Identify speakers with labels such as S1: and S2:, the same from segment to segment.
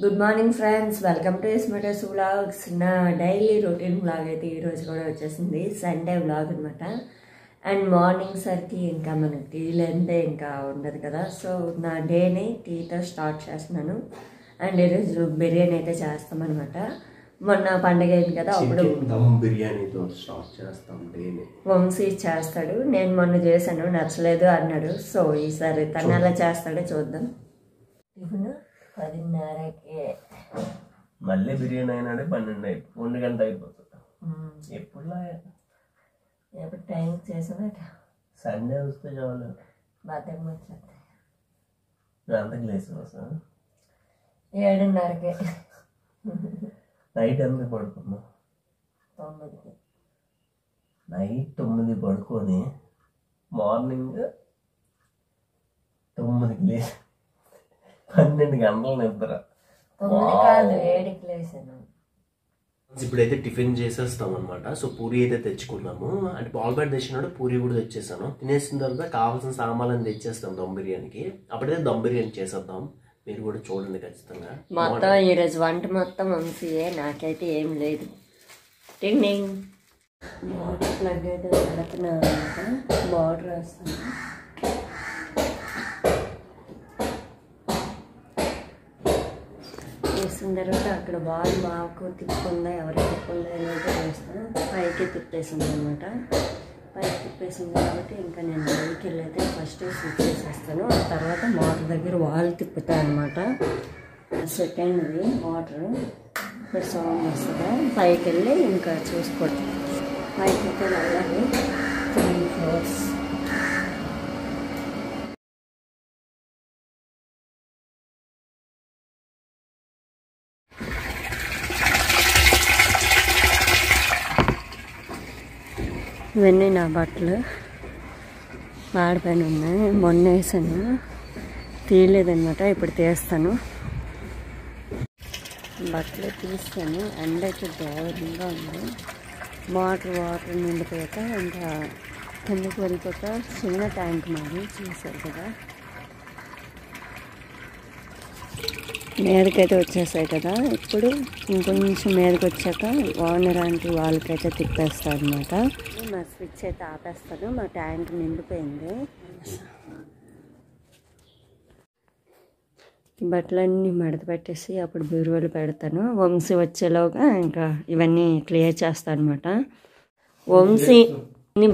S1: Good morning friends welcome to ఎస్మటర్స్ vlogs నా daily routine vlog అయితే ఈరోజు కూడా వచ్చేసింది. సండే వ్లాగ్ అనమాట అండ్ మార్నింగ్ సరికి ఇంకా మనకి టీ లేనిదే ఇంకా ఉండదు కదా. సో నా డేని టీతో స్టార్ట్ చేస్తున్నాను. అండ్ ఈరోజు బిర్యానీ అయితే చేస్తామన్నమాట మొన్న పండగ అయింది కదా అప్పుడు
S2: చికెన్ దమ్ బిర్యానీతో స్టార్ట్ చేస్తాం డేని
S1: వంశీ చేస్తాడు. నేను మొన్న చేశాను నచ్చలేదు అన్నాడు. సో ఈసారి తను ఎలా చేస్తాడో చూద్దాం. పదిన్నరకి.
S2: మళ్ళీ బిర్యానీ అయినాడే పన్నెండు అయిపో ఒంటి గంట అయిపోతుంది. ఎప్పుడు
S1: ఎప్పుడు టైం చేసానట
S2: సండే వస్తే చాలు.
S1: బద్దకం వచ్చేస్తాయి.
S2: అంతకు లేసి వస్తా.
S1: ఏడున్నరకి.
S2: నైట్ ఎంత పడుకున్నాం
S1: తొమ్మిదికి.
S2: నైట్ తొమ్మిది పడుకొని మార్నింగ్ తొమ్మిదికి లేచి పన్నెండు గంటల నిద్ర.
S1: తొమ్మిది కాదు ఏడుకి లేసాను.
S2: ఇప్పుడైతే టిఫిన్ చేసేస్తాం అనమాట సో పూరి అయితే తెచ్చుకున్నాము. అంటే పాల్పేట తెచ్చినాడు పూరి కూడా తెచ్చేసాను. తినేసిన తర్వాత కావాల్సిన సామాన్లను తెచ్చేస్తాం దమ్ బిర్యానీకి. అప్పుడైతే దమ్ బిర్యానీ చేసేద్దాం. మీరు కూడా చూడండి ఖచ్చితంగా.
S1: మొత్తం ఈరోజు వంట మొత్తం వంశీయే. నాకైతే ఏం లేదు. టింగ్ వాటర్ ప్లగ్ అయితే వాటర్ వేస్తాను వేసిన తర్వాత అక్కడ బాల్ బాగా తిప్పుకుందా ఎవరు తిప్పుకుందా అనేది వేస్తాను పైకి తిప్పేసింది అనమాట పైకి తిప్పేసింది కాబట్టి ఇంకా నేను పైకి వెళ్ళైతే ఫస్ట్ స్విచ్ చేసేస్తాను. ఆ తర్వాత మోటార్ దగ్గర వాల్ తిప్పుతాను అనమాట. సెకండ్ది వాటర్ ఇప్పుడు సౌండ్ వస్తుందా. పైకి వెళ్ళి ఇంకా చూసుకోవడం పైకి అయితే వెళ్ళాలి త్రీ ఫ్లోర్స్ ఇవన్నీ నా బట్టలు. వాడిపోయిన ఉన్నాయి. మొన్న వేసాను. తీయలేదన్నమాట. ఇప్పుడు తీస్తాను. బట్టలు తీస్తాను. ఎండ అయితే దారుణంగా ఉంది. వాటర్ వాటర్ నిండిపోయాక ఇంకా కిందకి వెళ్ళిపోక చిన్న ట్యాంక్ మాది. చూసారు కదా. మీదకైతే వచ్చేసాయి కదా. ఇప్పుడు ఇంకొంచెం మీదకి వచ్చాక ఓనర్ ఆంటీ వాళ్ళకైతే తిప్పేస్తాను అనమాట మా స్విచ్ అయితే ఆపేస్తాను. మా ట్యాంక్ నిండిపోయింది. బట్టలన్నీ మడత పెట్టేసి అప్పుడు బీరువాలు పెడతాను. వంశీ వచ్చేలోగా ఇంకా ఇవన్నీ క్లియర్ చేస్తాను అనమాట వంశీ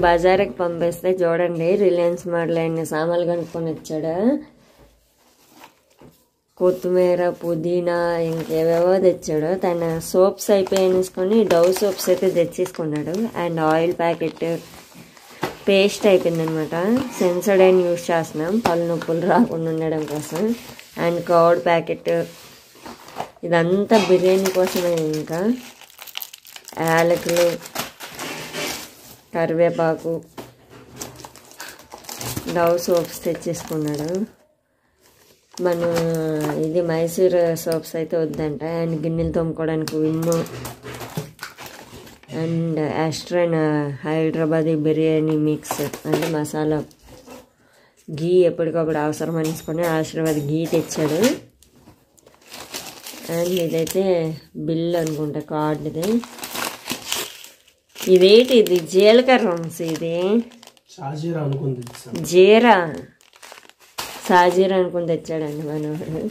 S1: బజార్కి పంపిస్తే చూడండి రిలయన్స్ మోడల్ అయిన సామాన్లు కనుక్కొని వచ్చాడు? కొత్తిమీర పుదీనా ఇంకేవేవో తెచ్చాడు. తన సోప్స్ అయిపోయినేసుకొని డవ్ సోప్స్ అయితే తెచ్చేసుకున్నాడు. అండ్ ఆయిల్ ప్యాకెట్ పేస్ట్ అయిపోయింది అనమాట సెన్సడైన్ యూస్ చేస్తున్నాం. పళ్ళు నొప్పులు రాకుండా ఉండడం కోసం. And curd packet. ఇదంతా బిర్యానీ కోసమే ఇంకా. యాలకులు కరివేపాకు డవ్ సోప్స్ తెచ్చేసుకున్నాడు. మన ఇది మైసూర్ సోప్స్ అయితే వద్దంట. అండ్ గిన్నెలు తోముకోవడానికి Vim and Eastern Hyderabad biryani mix అంటే మసాలా. గీ ఎప్పటికప్పుడు అవసరం అనేసుకొని ఆశీర్వాద్ గీ తెచ్చాడు. అండ్ ఇదైతే బిల్ అనుకుంటా కార్డుది. ఇదేంటి ఇది జీలకర్ర ఇది జీరా. సాజీరా అనుకుని తెచ్చాడండి మనవాడు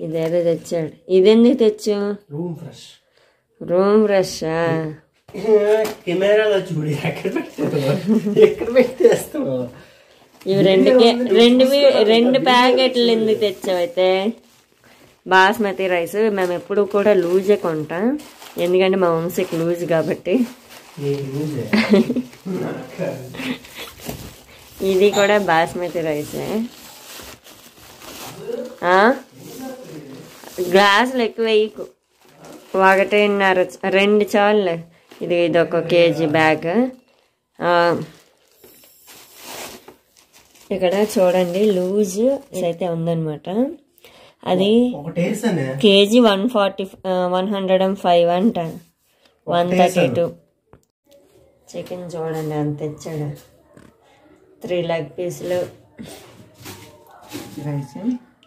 S1: ఇదేదో తెచ్చాడు. ఇదెందుకు తెచ్చు?
S2: రూమ్ ఫ్రెష్
S1: రూమ్ బ్రష్
S2: కెమెరాలో చూడు ఎక్కడ ఎక్కడ పెట్టేస్తావు
S1: ఇవి రెండు రెండు రెండు ప్యాకెట్లు ఎందుకు తెచ్చావు అయితే బాస్మతి రైస్ మేము ఎప్పుడు కూడా లూజే కొంటాం. ఎందుకంటే మా వంశీకి లూజ్ కాబట్టి. ఇది కూడా బాస్మతి రైసే? గ్లాసులు ఎక్కువ వేయకు. ఒకటిన్నర రెండు చాలు. ఇది ఇది ఒక కేజీ బ్యాగ్. ఇక్కడ చూడండి లూజ్ అయితే ఉందన్నమాట. అది KG one forty one hundred and five అంట. One thirty two. చికెన్ చూడండి అంత తెచ్చాడు త్రీ లెగ్ పీసులు.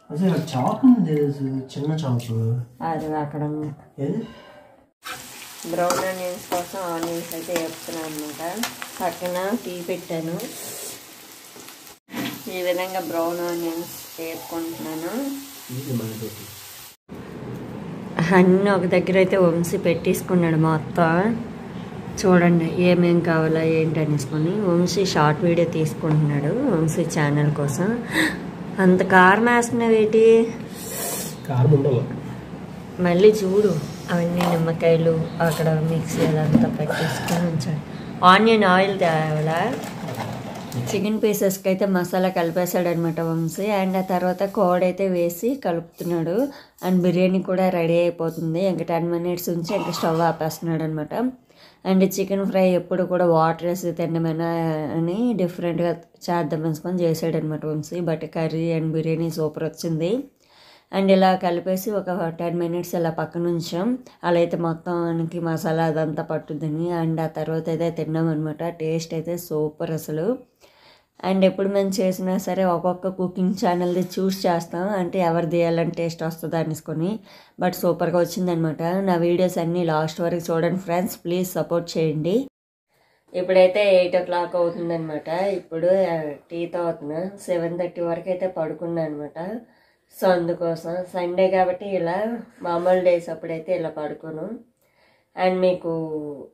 S2: అసలు ఉంది చిన్న
S1: అది అక్కడ బ్రౌన్ ఆనియన్స్ కోసం ఆనియన్స్ అయితే వేపుతున్నాను అనమాట పక్కన టీ పెట్టాను. ఈ విధంగా బ్రౌన్ ఆనియన్స్ వేపుకుంటున్నాను. అన్నీ ఒక దగ్గర అయితే వంశీ పెట్టేసుకున్నాడు మొత్తం. చూడండి ఏమేం కావాలా ఏంటి అనేసుకొని వంశీ షార్ట్ వీడియో తీసుకుంటున్నాడు వంశీ ఛానల్ కోసం. అంత కారం వేస్తున్నావు ఏంటి?
S2: కారం ఉండవు
S1: మళ్ళీ చూడు అవన్నీ నిమ్మకాయలు అక్కడ మిక్సీ అదంతా పెట్టేసుకొని ఉంచాడు ఆనియన్ ఆయిల్ తేవాలా? చికెన్ పీసెస్కి అయితే మసాలా కలిపేశాడు అనమాట వంశీ. అండ్ ఆ తర్వాత కోడ్ అయితే వేసి కలుపుతున్నాడు. అండ్ బిర్యానీ కూడా రెడీ అయిపోతుంది. ఇంకా టెన్ మినిట్స్ ఉంచి ఇంకా స్టవ్ ఆపేస్తున్నాడు అనమాట అండ్ చికెన్ ఫ్రై ఎప్పుడు కూడా వాటర్ వేసి తినమైనా అని డిఫరెంట్గా చేద్దాం అనుకొని చేసాడు అనమాట Vamshi. But curry and biryani super వచ్చింది. అండ్ ఇలా కలిపేసి ఒక టెన్ మినిట్స్ ఇలా పక్కన ఉంచాం. అలా అయితే మొత్తం మసాలా అదంతా పట్టుద్దని అండ్ ఆ తర్వాత అయితే తిన్నాం అనమాట టేస్ట్ అయితే సూపర్ అసలు. అండ్ ఎప్పుడు మేము చేసినా సరే ఒక్కొక్క కుకింగ్ ఛానల్ది చూస్ చేస్తాం. అంటే ఎవరు తీయాలని టేస్ట్ వస్తుంది అనేసుకొని. బట్ సూపర్గా వచ్చిందనమాట. నా వీడియోస్ అన్నీ లాస్ట్ వరకు చూడండి ఫ్రెండ్స్. ప్లీజ్ సపోర్ట్ చేయండి. ఇప్పుడైతే ఎయిట్ ఓ క్లాక్ అవుతుందనమాట. ఇప్పుడు టీ తాగుతున్నా. సెవెన్ థర్టీ వరకు అయితే పడుకున్నా అనమాట సో అందుకోసం సండే కాబట్టి ఇలా మామూలు డేస్ అప్పుడైతే ఇలా పడుకోను. అండ్ మీకు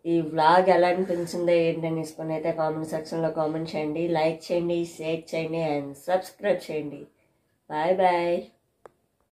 S1: ఈ వ్లాగ్ ఎలా అనిపించిందో ఏంటనేసుకొని అయితే కామెంట్ సెక్షన్లో కామెంట్ చేయండి లైక్ చేయండి షేర్ చేయండి అండ్ సబ్స్క్రైబ్ చేయండి. Bye bye